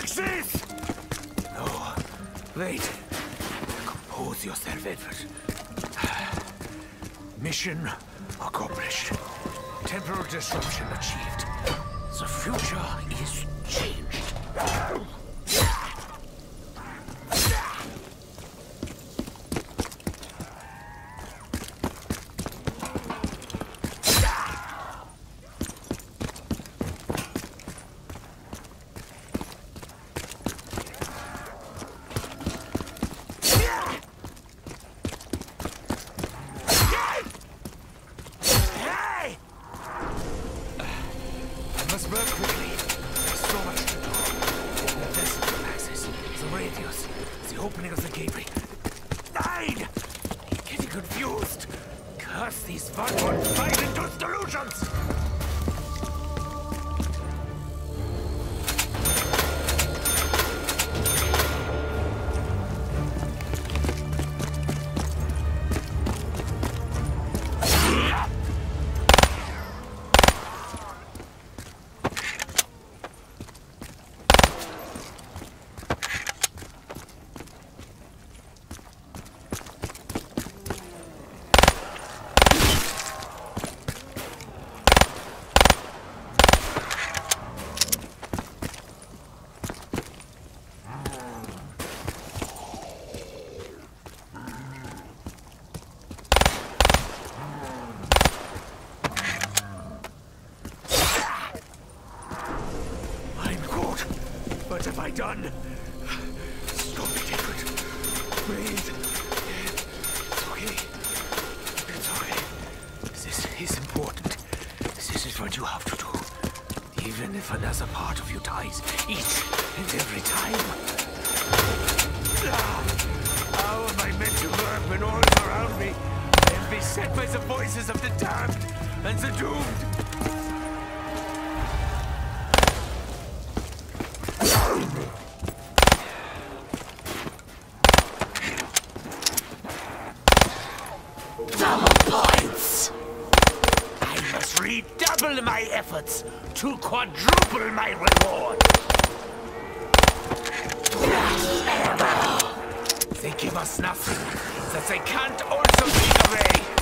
Axis! No, wait. Compose yourself, Edward. Mission accomplished. Temporal disruption achieved. The future is changed. Radius, the opening of the gateway. Nine! Getting confused. Curse these one fight into delusions! Have I done? Stop it, Edward. Breathe. It's okay. It's okay. This is important. This is what you have to do. Even if another part of you dies each and every time. How am I meant to work when all around me? I am beset by the voices of the damned and the doomed. Redouble my efforts to quadruple my reward. They give us nothing that they can't also take away.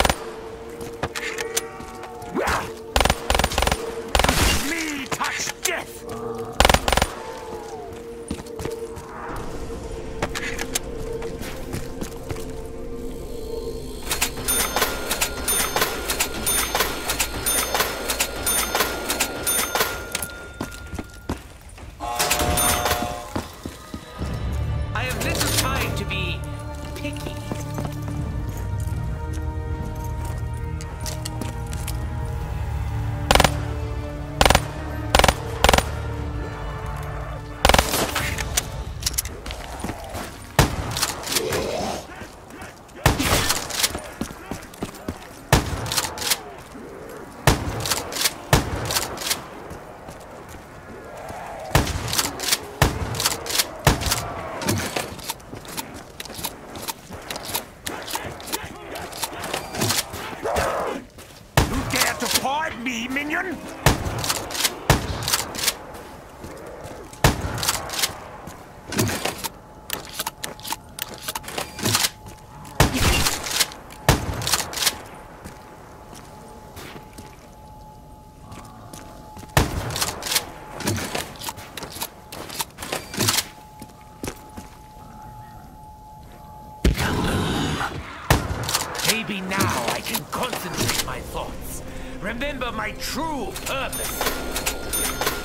Me, minion? Maybe now I can concentrate my thoughts. Remember my true purpose.